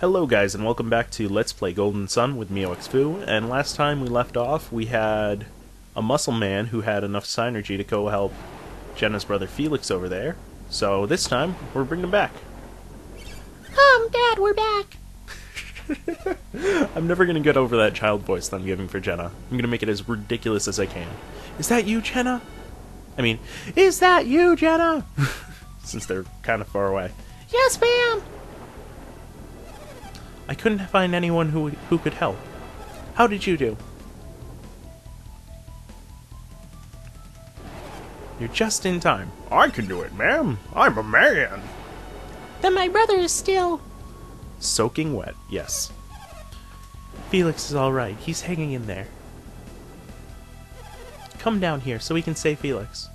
Hello guys and welcome back to Let's Play Golden Sun with MioXfu, and last time we left off we had a muscle man who had enough Psynergy to go help Jenna's brother Felix over there, so this time we're bringing him back. Mom, Dad, we're back. I'm never gonna get over that child voice that I'm giving for Jenna. I'm gonna make it as ridiculous as I can. Is that you, Jenna? I mean, is that you, Jenna? Since they're kind of far away. Yes, ma'am. I couldn't find anyone who who could help. How did you do? You're just in time. I can do it, ma'am. I'm a man. Then my brother is still. Soaking wet, yes. Felix is alright. He's hanging in there. Come down here so we can save Felix.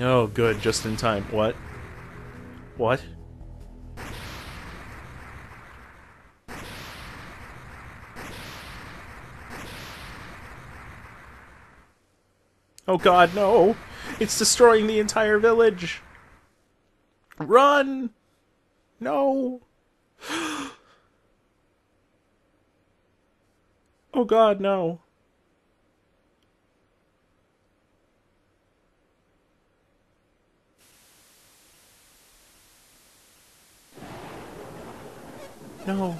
Oh, good, just in time. What? What? Oh god, no! It's destroying the entire village! Run! No! Oh god, no. No,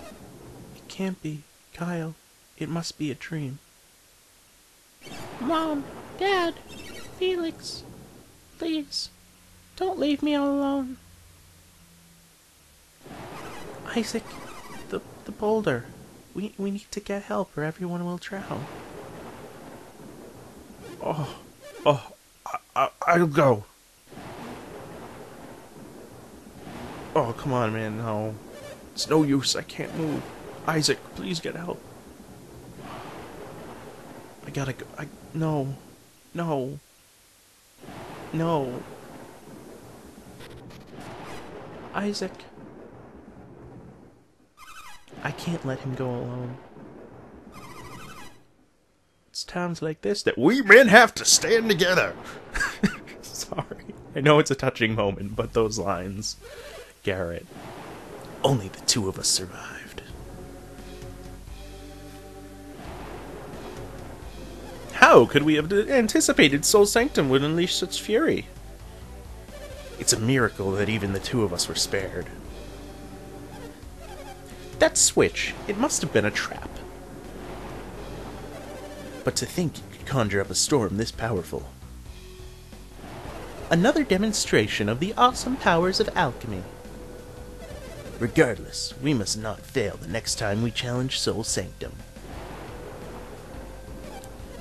it can't be. Kyle, it must be a dream. Mom, Dad, Felix, please, don't leave me all alone. Isaac, the, the boulder. We, we need to get help or everyone will drown. Oh, oh, I, I, I'll go. Oh, come on, man, no. It's no use, I can't move. Isaac, please get help. I gotta go. I, no. No. No. Isaac. I can't let him go alone. It's times like this that we men have to stand together. Sorry. I know it's a touching moment, but those lines. Garrett. Only the two of us survived. How could we have anticipated Sol Sanctum would unleash such fury? It's a miracle that even the two of us were spared. That switch, it must have been a trap. But to think it could conjure up a storm this powerful. Another demonstration of the awesome powers of alchemy. Regardless, we must not fail the next time we challenge Sol Sanctum.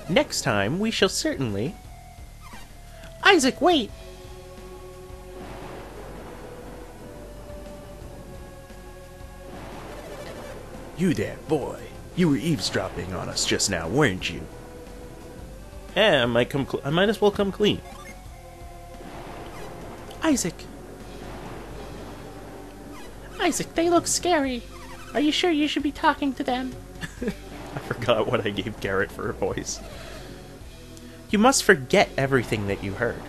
Next time, we shall certainly. Isaac, wait. You there, boy. You were eavesdropping on us just now, weren't you? Yeah, I might come. I might as well come clean. Isaac. Isaac, they look scary. Are you sure you should be talking to them? I forgot what I gave Garrett for a voice. You must forget everything that you heard.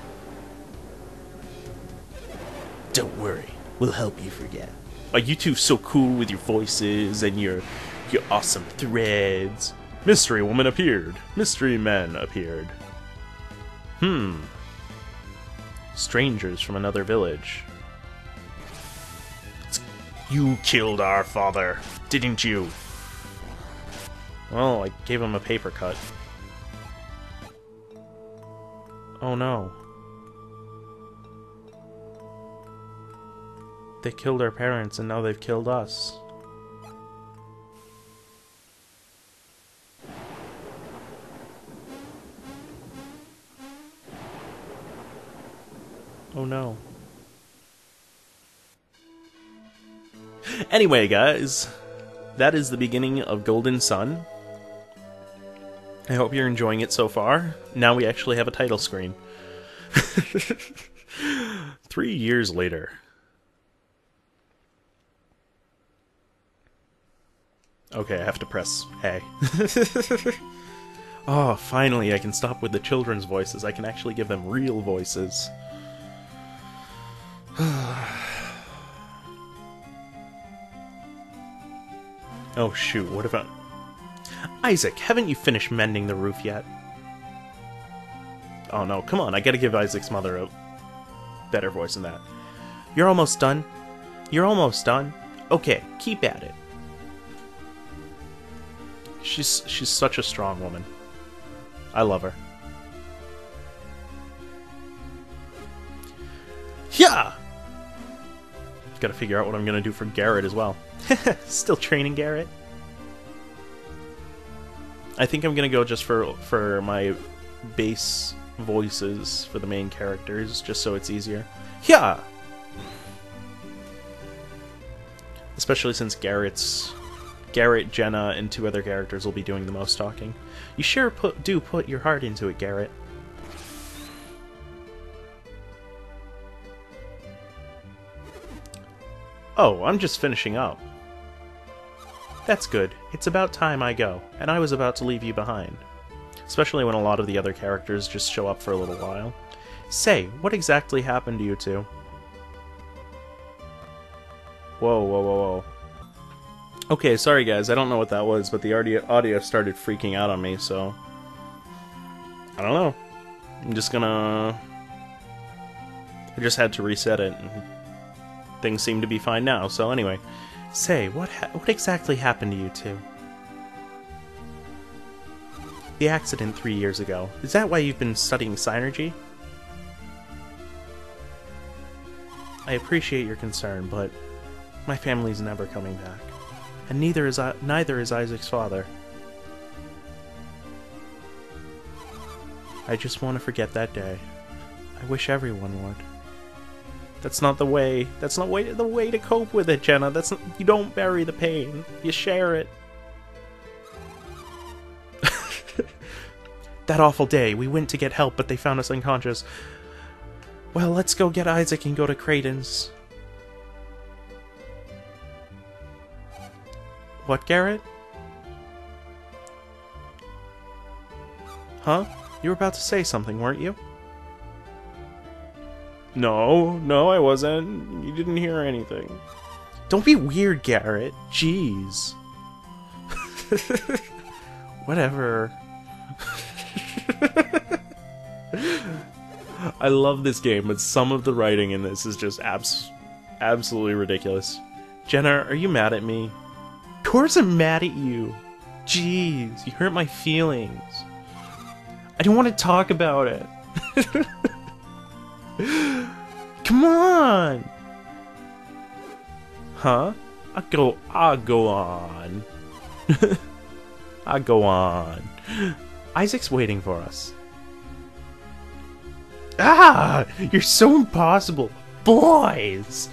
Don't worry, we'll help you forget. Are you two so cool with your voices and your your awesome threads? Mystery woman appeared. Mystery men appeared. Hmm. Strangers from another village. You killed our father, didn't you? Well, I gave him a paper cut. Oh no. They killed our parents and now they've killed us. Anyway, guys, that is the beginning of Golden Sun. I hope you're enjoying it so far. Now we actually have a title screen. Three years later. Okay, I have to press A. oh, finally, I can stop with the children's voices. I can actually give them real voices. oh shoot, what about... Isaac, haven't you finished mending the roof yet? Oh no, come on, I gotta give Isaac's mother a better voice than that. You're almost done? You're almost done? Okay, keep at it. She's she's such a strong woman. I love her. Yeah. Got to figure out what I'm gonna do for Garrett as well. Still training Garrett. I think I'm gonna go just for for my base voices for the main characters, just so it's easier. Yeah. Especially since Garrett's Garrett, Jenna, and two other characters will be doing the most talking. You sure put do put your heart into it, Garrett. Oh, I'm just finishing up. That's good. It's about time I go, and I was about to leave you behind. Especially when a lot of the other characters just show up for a little while. Say, what exactly happened to you two? Whoa, whoa, whoa, whoa. Okay, sorry guys, I don't know what that was, but the audio, started freaking out on me, so... I don't know. I'm just gonna... I just had to reset it, things seem to be fine now, so anyway. Say, what what exactly happened to you two? The accident three years ago. Is that why you've been studying Psynergy? I appreciate your concern, but my family's never coming back and neither is I neither is Isaac's father. I just want to forget that day. I wish everyone would. That's not the way. That's not way the way to cope with it, Jenna. That's not, you don't bury the pain. You share it. that awful day, we went to get help, but they found us unconscious. Well, let's go get Isaac and go to Kraden's. What, Garrett? Huh? You were about to say something, weren't you? No, no, I wasn't. You didn't hear anything. Don't be weird, Garrett. Jeez. Whatever. I love this game, but some of the writing in this is just abs absolutely ridiculous. Jenna, are you mad at me? Of course I'm mad at you. Jeez, you hurt my feelings. I don't want to talk about it. Come on. Huh? I'll go I'll go on. I'll go on. Isaac's waiting for us. Ah! You're so impossible. Boys!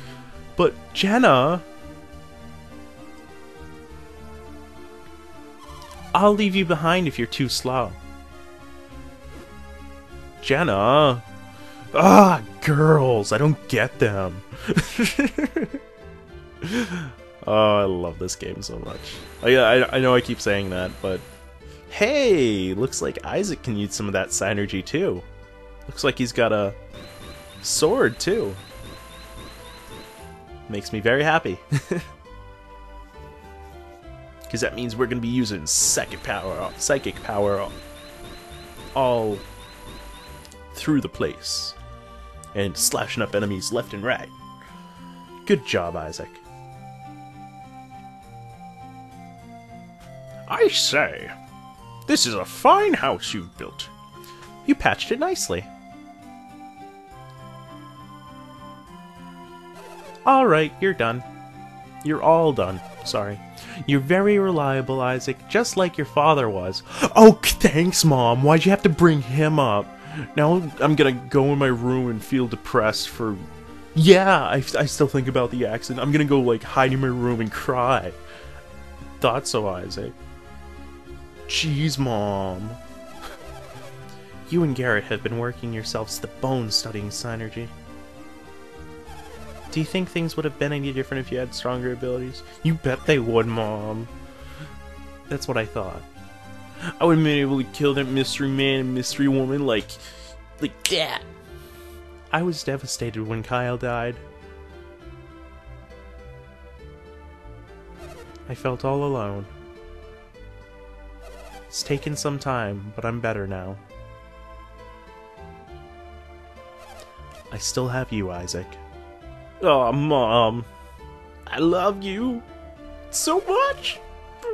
But Jenna... I'll leave you behind if you're too slow. Jenna! Ah, girls! I don't get them. oh, I love this game so much. Oh, I, I, I know I keep saying that, but... Hey! Looks like Isaac can use some of that Psynergy too. Looks like he's got a sword too. Makes me very happy. because that means we're going to be using psychic power, psychic power all through the place and slashing up enemies left and right. Good job, Isaac. I say, this is a fine house you've built. You patched it nicely. Alright, you're done. You're all done. Sorry. You're very reliable, Isaac, just like your father was. Oh, thanks, Mom. Why'd you have to bring him up? Now I'm gonna go in my room and feel depressed for... Yeah, I, I still think about the accident. I'm gonna go, like, hide in my room and cry. Thought so, Isaac. Eh? Jeez, Mom. You and Garrett have been working yourselves to the bone studying Psynergy. Do you think things would have been any different if you had stronger abilities? You bet they would, Mom. That's what I thought. I would have been able to kill that mystery man and mystery woman like, like that. I was devastated when Kyle died. I felt all alone. It's taken some time, but I'm better now. I still have you, Isaac. Oh, Mom. I love you so much!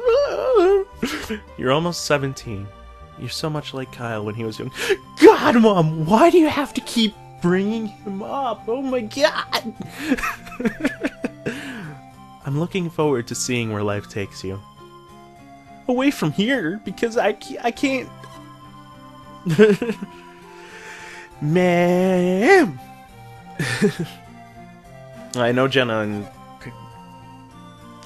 You're almost 17. You're so much like Kyle when he was young. God, Mom, why do you have to keep bringing him up? Oh my god! I'm looking forward to seeing where life takes you. Away from here, because I, I can't. Ma'am! I know Jenna and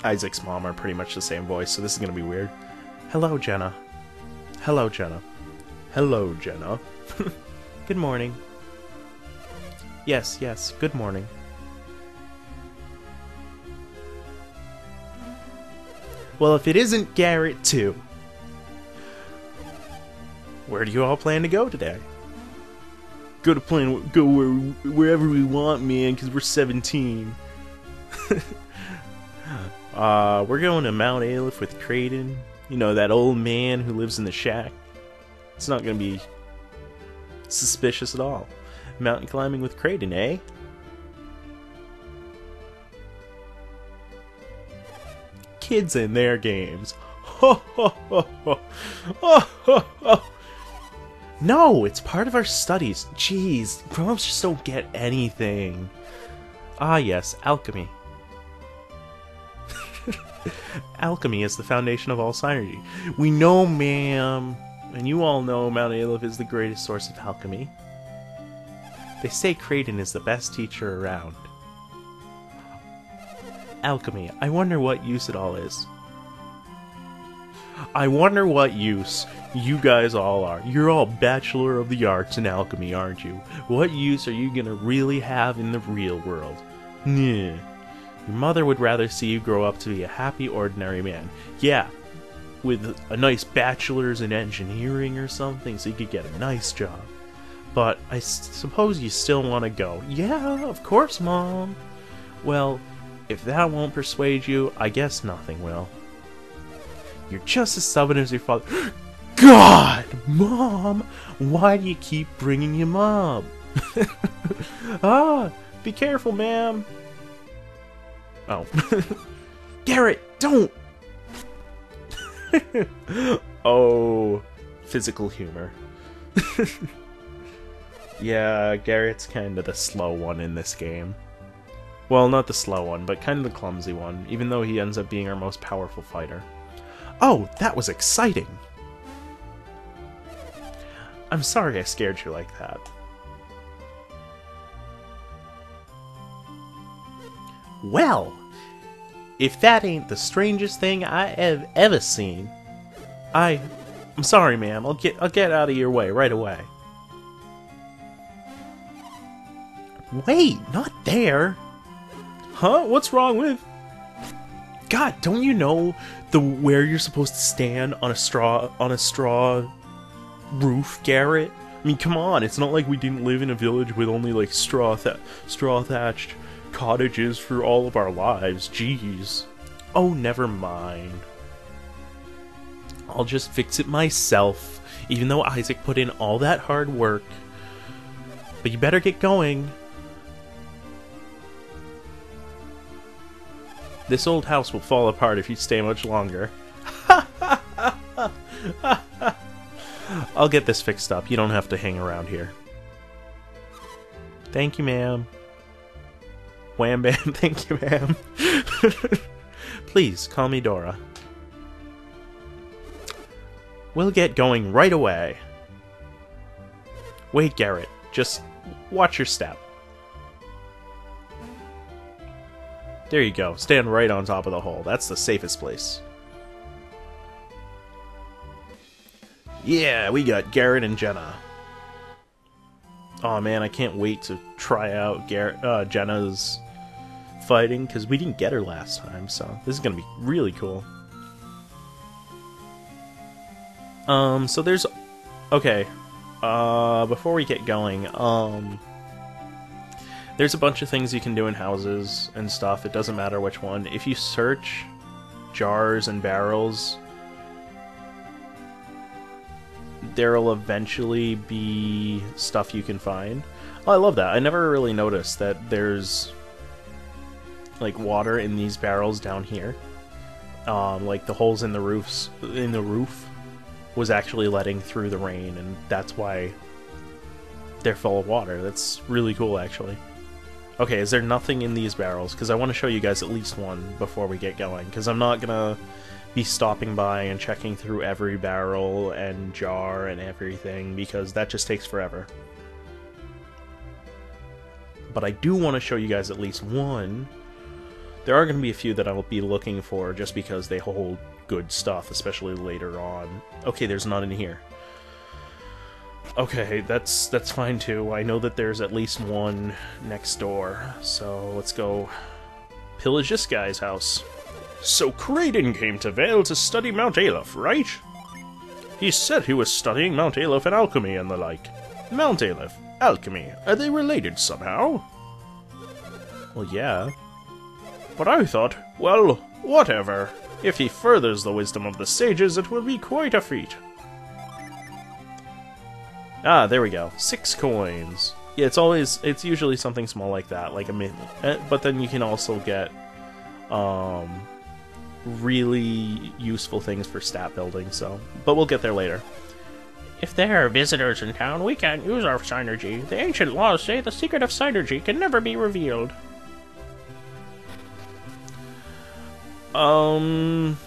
Isaac's mom are pretty much the same voice, so this is gonna be weird. Hello, Jenna. Hello, Jenna. Hello, Jenna. good morning. Yes, yes, good morning. Well, if it isn't Garrett, too. Where do you all plan to go today? Go to plan, go where, wherever we want, man, because we're 17. uh, we're going to Mount Aleph with Kraden. You know, that old man who lives in the shack. It's not going to be suspicious at all. Mountain climbing with Kraden, eh? Kids in their games. No, it's part of our studies. Jeez, grown-ups just don't get anything. Ah yes, alchemy. alchemy is the foundation of all Psynergy. We know, ma'am, and you all know Mount Aleph is the greatest source of alchemy. They say Kraden is the best teacher around. Alchemy. I wonder what use it all is. I wonder what use you guys all are. You're all Bachelor of the Arts in Alchemy, aren't you? What use are you gonna really have in the real world? Nah. Your mother would rather see you grow up to be a happy, ordinary man. Yeah, with a nice bachelor's in engineering or something so you could get a nice job. But I suppose you still want to go. Yeah, of course, Mom. Well, if that won't persuade you, I guess nothing will. You're just as stubborn as your father. God! Mom! Why do you keep bringing him up? ah! Be careful, ma'am! Oh. Garrett, don't! oh, physical humor. Yeah, Garrett's kind of the slow one in this game. Well, not the slow one, but kind of the clumsy one, even though he ends up being our most powerful fighter. Oh, that was exciting! I'm sorry I scared you like that. Well, if that ain't the strangest thing I have ever seen, I, I'm sorry, ma'am. I'll get, I'll get out of your way right away. Wait, not there. Huh? What's wrong with? God, don't you know the where you're supposed to stand on a straw on a straw roof, Garrett? I mean, come on, it's not like we didn't live in a village with only like straw th straw thatched cottages for all of our lives. Jeez. Oh, never mind. I'll just fix it myself, even though Isaac put in all that hard work. But you better get going. This old house will fall apart if you stay much longer. I'll get this fixed up. You don't have to hang around here. Thank you, ma'am. Wham bam, thank you, ma'am. Please, call me Dora. We'll get going right away. Wait, Garrett. Just watch your step. There you go. Stand right on top of the hole. That's the safest place. Yeah, we got Garrett and Jenna. Oh man, I can't wait to try out Garrett, uh, Jenna's fighting because we didn't get her last time, so this is gonna be really cool. Um, so there's, okay, uh, before we get going, um, there's a bunch of things you can do in houses and stuff. It doesn't matter which one. If you search jars and barrels, there'll eventually be stuff you can find. Oh, I love that. I never really noticed that there's like water in these barrels down here. Um, like the holes in the roofs in the roof was actually letting through the rain, and that's why they're full of water. That's really cool, actually. Okay, is there nothing in these barrels? Because I want to show you guys at least one before we get going. Because I'm not gonna be stopping by and checking through every barrel and jar and everything because that just takes forever. But I do want to show you guys at least one. There are going to be a few that I'll be looking for just because they hold good stuff, especially later on. Okay, there's none in here. Okay, that's that's fine too. I know that there's at least one next door, so let's go pillage this guy's house. So Kraden came to Vale to study Mount Aleph, right? He said he was studying Mount Aleph and alchemy and the like. Mount Aleph, alchemy, are they related somehow? Well, yeah. But I thought, well, whatever. If he furthers the wisdom of the sages, it will be quite a feat. Ah, there we go. Six coins. Yeah, it's always, it's usually something small like that, like a min. Eh, but then you can also get, um, really useful things for stat building, so. But we'll get there later. If there are visitors in town, we can't use our Psynergy. The ancient laws say the secret of Psynergy can never be revealed. Um,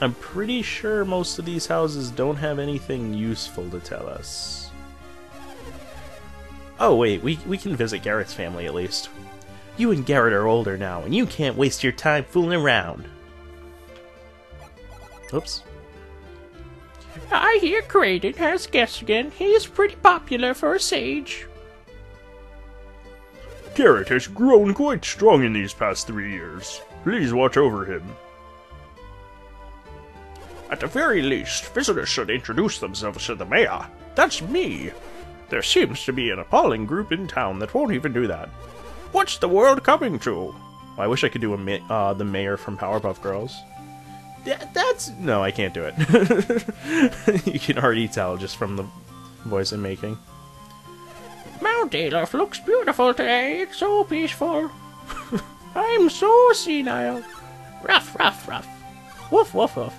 I'm pretty sure most of these houses don't have anything useful to tell us. Oh wait, we, we can visit Garrett's family at least. You and Garrett are older now, and you can't waste your time fooling around. Oops. I hear Kraden has guests again. He is pretty popular for a sage. Garrett has grown quite strong in these past three years. Please watch over him. At the very least, visitors should introduce themselves to the mayor. That's me. There seems to be an appalling group in town that won't even do that. What's the world coming to? I wish I could do a uh, the mayor from Powerpuff Girls. that's no, I can't do it. you can already tell just from the voice I'm making. Mount Aleph looks beautiful today. It's so peaceful. I'm so senile. Ruff, ruff, ruff. Woof, woof, woof.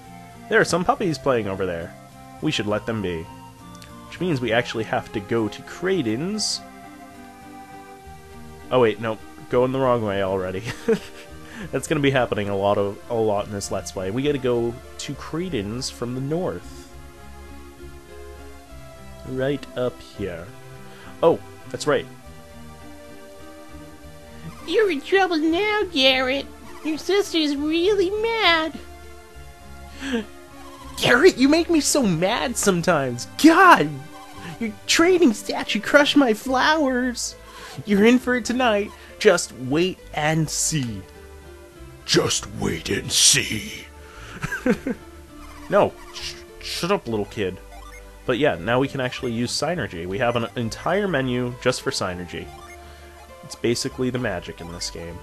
There are some puppies playing over there. We should let them be. Which means we actually have to go to Kraden's. Oh wait, no, going the wrong way already. That's gonna be happening a lot of a lot in this Let's Play. We gotta go to Kraden's from the north. Right up here. Oh, that's right. You're in trouble now, Garrett. Your sister's really mad. Garrett, you make me so mad sometimes. God! Your trading statue crushed my flowers. You're in for it tonight. Just wait and see. Just wait and see. no, sh shut up, little kid. But yeah, now we can actually use Psynergy. We have an entire menu just for Psynergy. It's basically the magic in this game,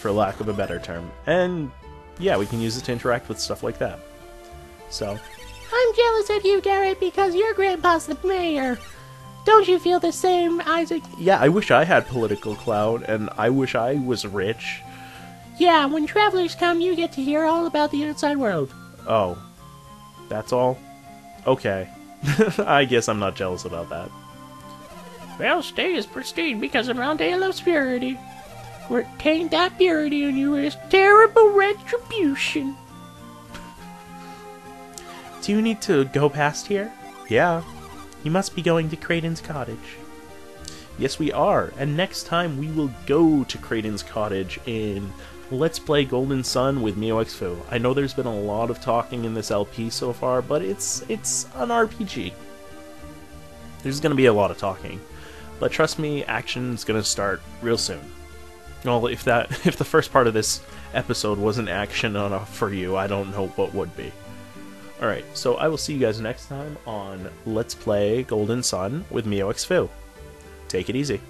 for lack of a better term. And yeah, we can use it to interact with stuff like that. So. I'm jealous of you, Garrett, because your grandpa's the mayor. Don't you feel the same, Isaac? Yeah, I wish I had political clout, and I wish I was rich. Yeah, when travelers come, you get to hear all about the outside world. Oh. That's all? Okay. I guess I'm not jealous about that. Well, stay is pristine because of Mount Aleph's purity. Retain that purity and you risk terrible retribution. Do you need to go past here? Yeah. You must be going to Kraden's cottage. Yes, we are. And next time we will go to Kraden's cottage in Let's Play Golden Sun with MeowXFoo. I know there's been a lot of talking in this LP so far, but it's it's an RPG. There's going to be a lot of talking. But trust me, action's to start real soon. Well, if that if the first part of this episode wasn't action enough for you, I don't know what would be. Alright, so I will see you guys next time on Let's Play Golden Sun with MeowXFoo. Take it easy.